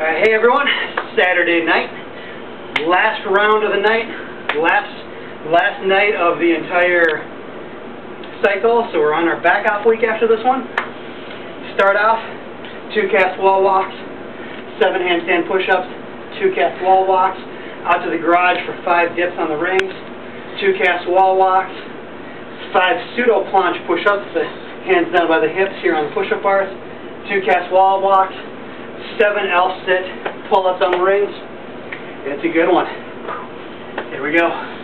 Uh, hey everyone, Saturday night, last round of the night, last last night of the entire cycle, so we're on our back off week after this one. Start off, two cast wall walks, seven handstand push-ups, two cast wall walks, out to the garage for five dips on the rings, two cast wall walks, five pseudo planche push-ups, the hands down by the hips here on the push-up bars, two cast wall walks, seven L sit pull-ups on the rings. It's a good one. Here we go.